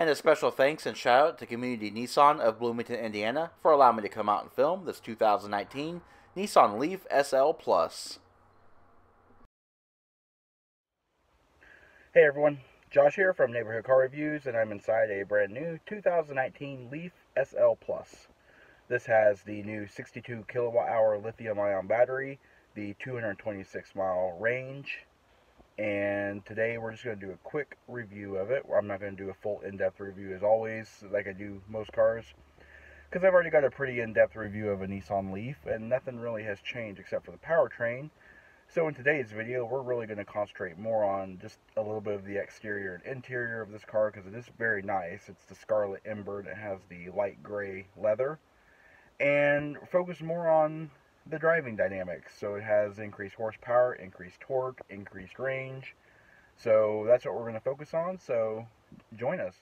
And a special thanks and shout out to Community Nissan of Bloomington, Indiana for allowing me to come out and film this 2019 Nissan Leaf SL Plus. Hey everyone, Josh here from Neighborhood Car Reviews, and I'm inside a brand new 2019 Leaf SL Plus. This has the new 62 kilowatt hour lithium ion battery, the 226 mile range, and today we're just going to do a quick review of it. I'm not going to do a full in-depth review as always, like I do most cars, because I've already got a pretty in-depth review of a Nissan Leaf, and nothing really has changed except for the powertrain. So in today's video, we're really going to concentrate more on just a little bit of the exterior and interior of this car, because it is very nice. It's the Scarlet Ember, and it has the light gray leather, and focus more on the driving dynamics. So it has increased horsepower, increased torque, increased range. So that's what we're going to focus on. So join us.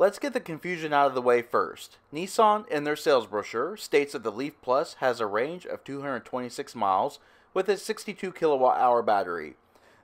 Let's get the confusion out of the way first. Nissan, in their sales brochure, states that the Leaf Plus has a range of 226 miles with a 62 kilowatt hour battery.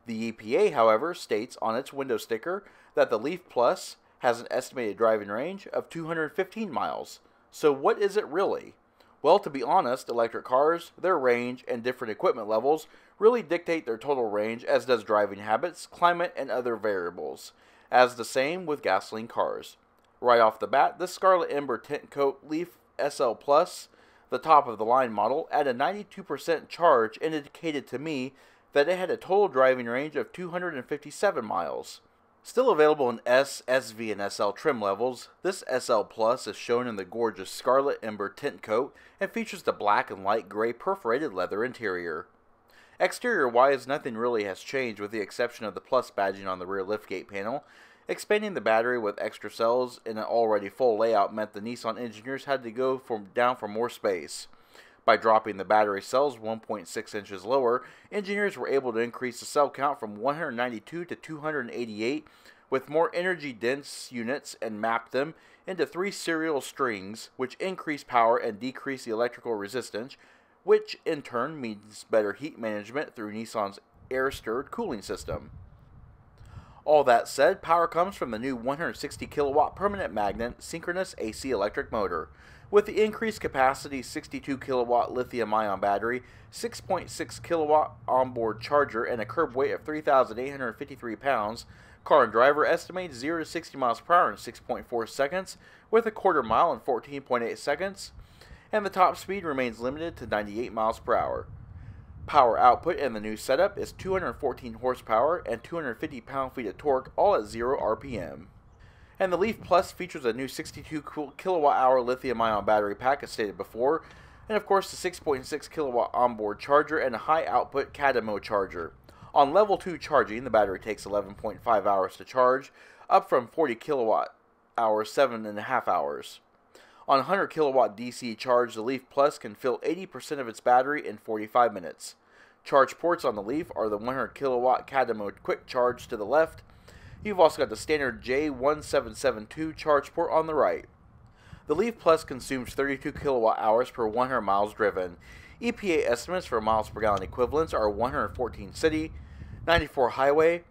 The EPA, however, states on its window sticker that the Leaf Plus has an estimated driving range of 215 miles. So, what is it really? Well, to be honest, electric cars, their range, and different equipment levels really dictate their total range, as does driving habits, climate, and other variables. As the same with gasoline cars. Right off the bat, this Scarlet Ember Tint Coat Leaf SL Plus, the top of the line model, at a 92% charge indicated to me that it had a total driving range of 257 miles. Still available in S, SV, and SL trim levels, this SL Plus is shown in the gorgeous Scarlet Ember tint coat and features the black and light gray perforated leather interior. Exterior wise, nothing really has changed with the exception of the Plus badging on the rear liftgate panel, Expanding the battery with extra cells in an already full layout meant the Nissan engineers had to go down for more space. By dropping the battery cells 1.6 inches lower, engineers were able to increase the cell count from 192 to 288 with more energy dense units and map them into three serial strings, which increase power and decrease the electrical resistance, which in turn means better heat management through Nissan's air stirred cooling system. All that said, power comes from the new 160 kilowatt permanent magnet synchronous AC electric motor. With the increased capacity 62 kilowatt lithium ion battery, 6.6 kilowatt onboard charger, and a curb weight of 3,853 pounds, car and driver estimates 0 to 60 miles per hour in 6.4 seconds, with a quarter mile in 14.8 seconds, and the top speed remains limited to 98 miles per hour. Power output in the new setup is 214 horsepower and 250 pound-feet of torque, all at 0 RPM. And the Leaf Plus features a new 62 kilowatt-hour lithium-ion battery pack, as stated before, and of course the 6.6 kilowatt onboard charger and a high-output CHAdeMO charger. On level 2 charging, the battery takes 11.5 hours to charge, up from 40 kilowatt hours 7.5 hours. On 100 kilowatt DC charge, the Leaf Plus can fill 80% of its battery in 45 minutes. Charge ports on the Leaf are the 100 kilowatt CHAdeMO quick charge to the left. You've also got the standard J1772 charge port on the right. The Leaf Plus consumes 32 kilowatt hours per 100 miles driven. EPA estimates for miles per gallon equivalents are 114 city, 94 highway,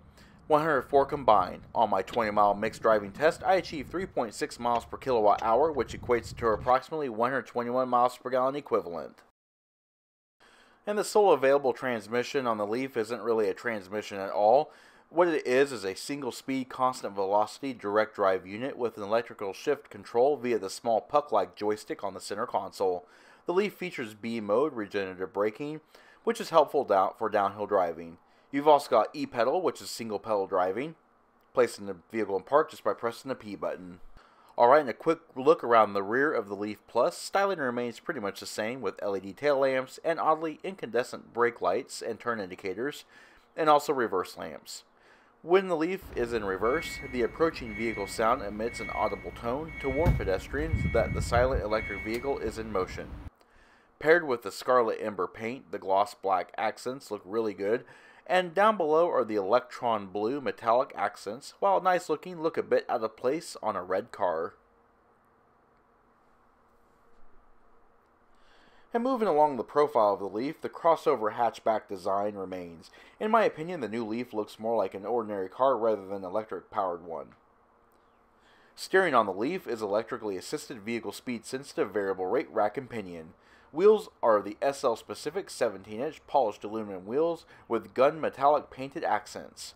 104 combined. On my 20 mile mixed driving test, I achieved 3.6 miles per kilowatt hour, which equates to approximately 121 miles per gallon equivalent. And the sole available transmission on the Leaf isn't really a transmission at all. What it is is a single speed, constant velocity direct drive unit with an electrical shift control via the small puck like joystick on the center console. The Leaf features B mode regenerative braking, which is helpful for downhill driving. You've also got E pedal, which is single pedal driving, placing the vehicle in park just by pressing the P button. Alright, and a quick look around the rear of the Leaf Plus. Styling remains pretty much the same with LED tail lamps and oddly incandescent brake lights and turn indicators, and also reverse lamps. When the Leaf is in reverse, the approaching vehicle sound emits an audible tone to warn pedestrians that the silent electric vehicle is in motion. Paired with the scarlet ember paint, the gloss black accents look really good, and down below are the electron blue metallic accents, while nice looking, look a bit out of place on a red car. And moving along the profile of the Leaf, the crossover hatchback design remains. In my opinion, the new Leaf looks more like an ordinary car rather than an electric powered one. Steering on the Leaf is electrically assisted vehicle speed sensitive variable rate rack and pinion. Wheels are the SL specific 17 inch polished aluminum wheels with gun metallic painted accents.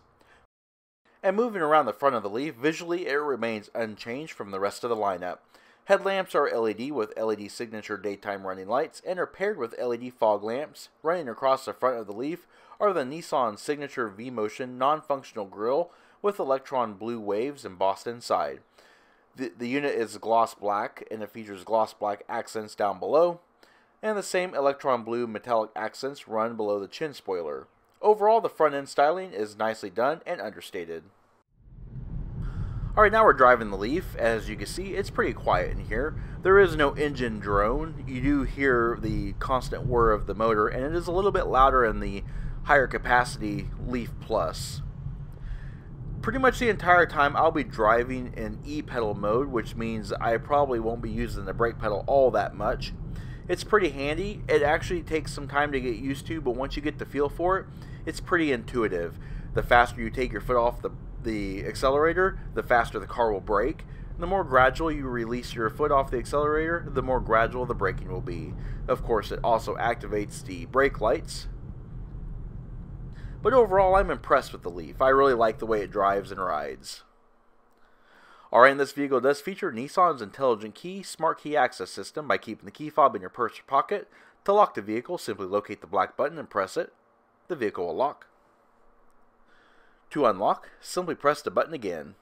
And moving around the front of the Leaf, visually it remains unchanged from the rest of the lineup. Headlamps are LED with LED signature daytime running lights and are paired with LED fog lamps. Running across the front of the Leaf are the Nissan signature V-Motion non-functional grille with electron blue waves embossed inside. The, the unit is gloss black and it features gloss black accents down below and the same electron blue metallic accents run below the chin spoiler. Overall, the front end styling is nicely done and understated. Alright, now we're driving the Leaf. As you can see, it's pretty quiet in here. There is no engine drone. You do hear the constant whir of the motor, and it is a little bit louder in the higher capacity Leaf Plus. Pretty much the entire time I'll be driving in E-pedal mode, which means I probably won't be using the brake pedal all that much. It's pretty handy. It actually takes some time to get used to, but once you get the feel for it, it's pretty intuitive. The faster you take your foot off the the accelerator, the faster the car will brake. The more gradual you release your foot off the accelerator, the more gradual the braking will be. Of course, it also activates the brake lights. But overall, I'm impressed with the Leaf. I really like the way it drives and rides. Alright, this vehicle does feature Nissan's Intelligent Key Smart Key Access System by keeping the key fob in your purse or pocket. To lock the vehicle, simply locate the black button and press it. The vehicle will lock. To unlock, simply press the button again.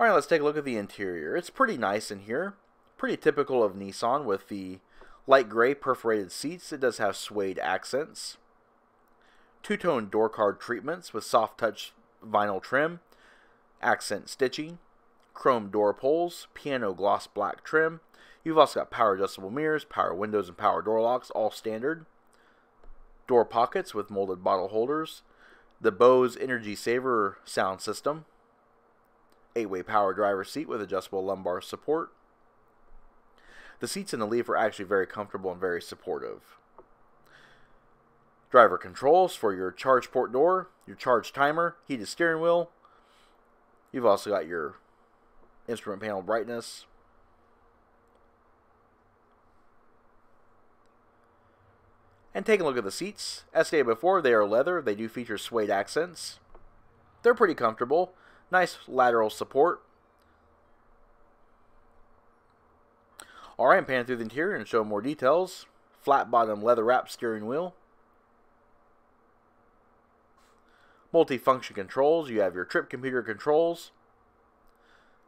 Alright, let's take a look at the interior. It's pretty nice in here. Pretty typical of Nissan with the light gray perforated seats. It does have suede accents. Two-tone door card treatments with soft touch vinyl trim, accent stitching, chrome door pulls, piano gloss black trim, You've also got power adjustable mirrors, power windows, and power door locks, all standard. Door pockets with molded bottle holders. The Bose Energy Saver sound system. 8-way power driver seat with adjustable lumbar support. The seats in the Leaf are actually very comfortable and very supportive. Driver controls for your charge port door, your charge timer, heated steering wheel. You've also got your instrument panel brightness, And take a look at the seats. As stated before, they are leather. They do feature suede accents. They're pretty comfortable. Nice lateral support. Alright, I'm panning through the interior and show more details. Flat bottom leather wrap steering wheel. Multi-function controls. You have your trip computer controls.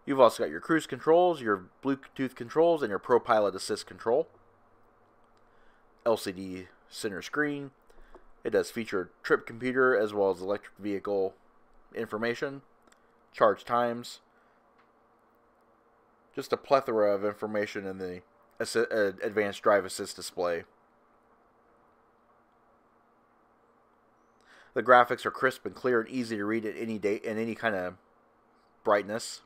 You've also got your cruise controls, your Bluetooth controls, and your ProPilot Assist control. LCD center screen. It does feature trip computer as well as electric vehicle information, charge times, just a plethora of information in the uh, advanced drive assist display. The graphics are crisp and clear and easy to read at any date and any kind of brightness.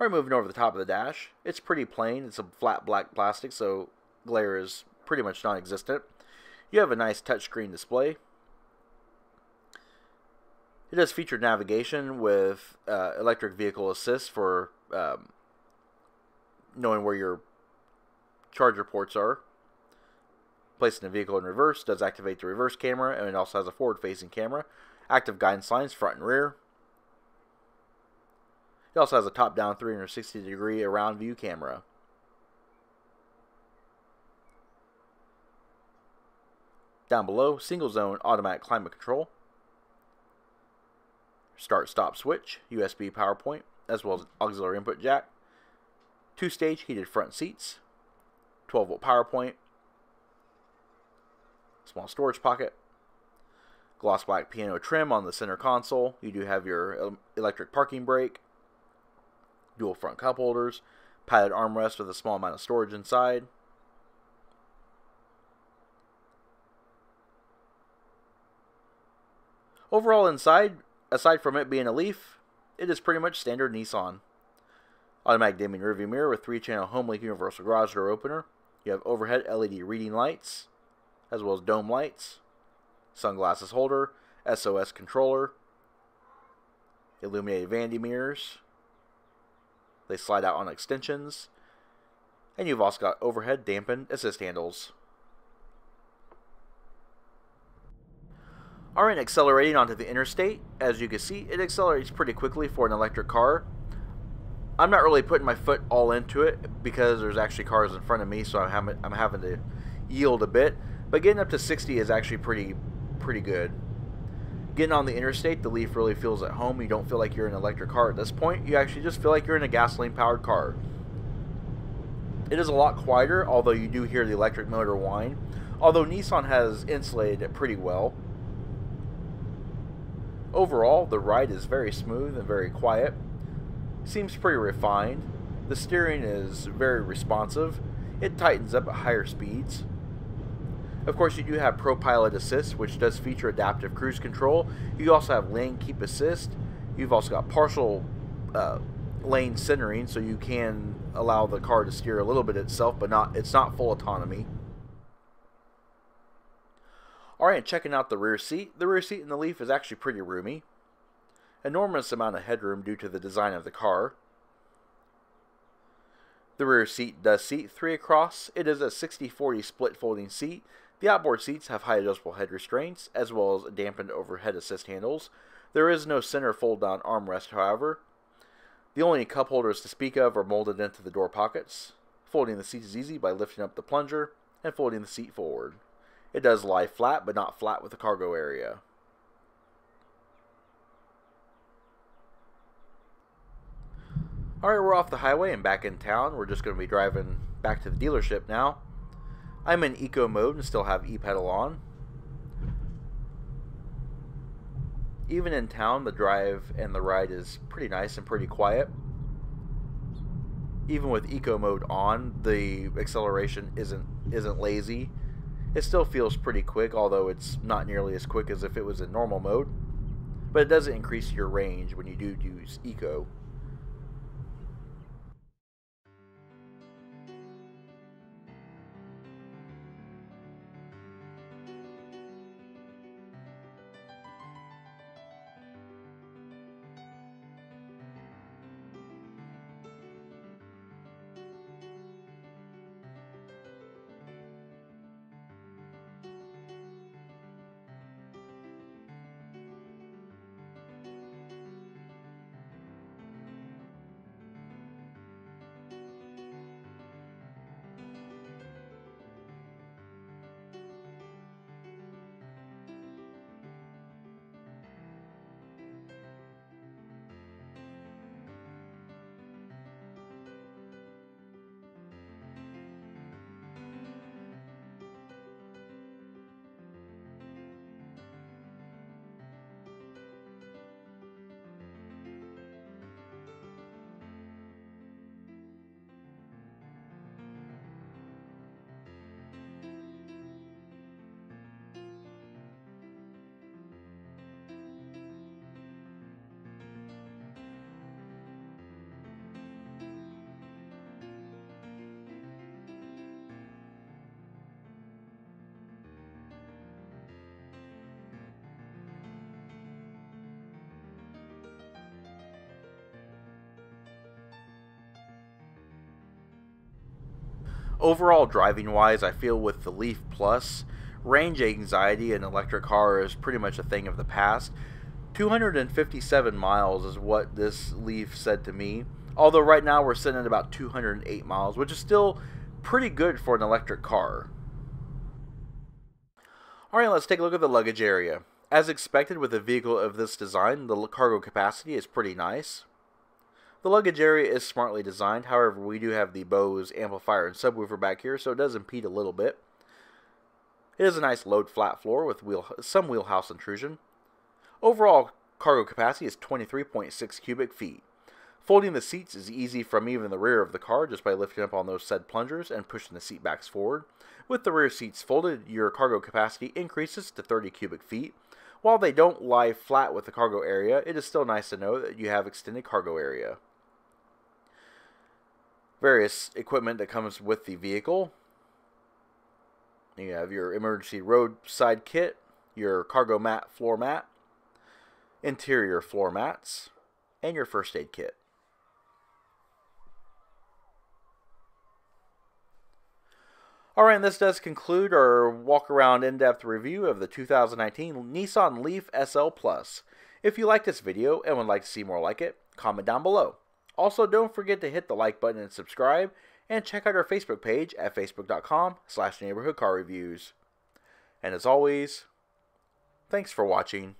Alright, moving over the top of the dash. It's pretty plain. It's a flat black plastic, so glare is pretty much non-existent. You have a nice touchscreen display. It does feature navigation with uh, electric vehicle assist for um, knowing where your charger ports are. Placing the vehicle in reverse does activate the reverse camera, and it also has a forward-facing camera. Active guidance lines front and rear. It also has a top-down 360 degree around view camera. Down below, single zone automatic climate control. Start stop switch, USB power point, as well as auxiliary input jack. Two stage heated front seats, 12 volt power point, small storage pocket, gloss black piano trim on the center console. You do have your electric parking brake, dual front cup holders, padded armrest with a small amount of storage inside. Overall inside, aside from it being a Leaf, it is pretty much standard Nissan. Automatic dimming rearview mirror with 3-channel HomeLink universal garage door opener. You have overhead LED reading lights, as well as dome lights, sunglasses holder, SOS controller, illuminated vanity mirrors. They slide out on extensions. And you've also got overhead dampened assist handles. Alright, accelerating onto the interstate. As you can see, it accelerates pretty quickly for an electric car. I'm not really putting my foot all into it because there's actually cars in front of me, so I'm having, I'm having to yield a bit. But getting up to 60 is actually pretty pretty good. Getting on the interstate, the Leaf really feels at home. You don't feel like you're in an electric car at this point. You actually just feel like you're in a gasoline-powered car. It is a lot quieter, although you do hear the electric motor whine. Although Nissan has insulated it pretty well. Overall, the ride is very smooth and very quiet. Seems pretty refined. The steering is very responsive. It tightens up at higher speeds. Of course, you do have Pro Pilot Assist, which does feature adaptive cruise control. You also have Lane Keep Assist. You've also got partial uh, lane centering, so you can allow the car to steer a little bit itself, but not it's not full autonomy. Alright, checking out the rear seat. The rear seat in the Leaf is actually pretty roomy. Enormous amount of headroom due to the design of the car. The rear seat does seat three across. It is a 60-40 split folding seat. The outboard seats have high adjustable head restraints, as well as dampened overhead assist handles. There is no center fold-down armrest, however. The only cup holders to speak of are molded into the door pockets. Folding the seat is easy by lifting up the plunger and folding the seat forward. It does lie flat, but not flat with the cargo area. Alright, we're off the highway and back in town. We're just going to be driving back to the dealership now. I'm in eco mode and still have e-pedal on. Even in town, the drive and the ride is pretty nice and pretty quiet. Even with eco mode on, the acceleration isn't isn't lazy. It still feels pretty quick, although it's not nearly as quick as if it was in normal mode. But it does increase your range when you do use eco. Overall, driving wise, I feel with the Leaf Plus, range anxiety in electric car is pretty much a thing of the past. 257 miles is what this Leaf said to me. Although right now we're sitting at about 208 miles, which is still pretty good for an electric car. Alright, let's take a look at the luggage area. As expected with a vehicle of this design, the cargo capacity is pretty nice. The luggage area is smartly designed, however we do have the Bose amplifier and subwoofer back here, so it does impede a little bit. It is a nice load flat floor with wheel, some wheelhouse intrusion. Overall cargo capacity is 23.6 cubic feet. Folding the seats is easy from even the rear of the car just by lifting up on those said plungers and pushing the seat backs forward. With the rear seats folded, your cargo capacity increases to 30 cubic feet. While they don't lie flat with the cargo area, it is still nice to know that you have extended cargo area. Various equipment that comes with the vehicle. You have your emergency roadside kit, your cargo mat floor mat, interior floor mats, and your first aid kit. Alright, and this does conclude our walk around in depth review of the 2019 Nissan Leaf SL Plus. If you like this video and would like to see more like it, comment down below. Also, don't forget to hit the like button and subscribe, and check out our Facebook page at facebook.com slash neighborhood car reviews. And as always, thanks for watching.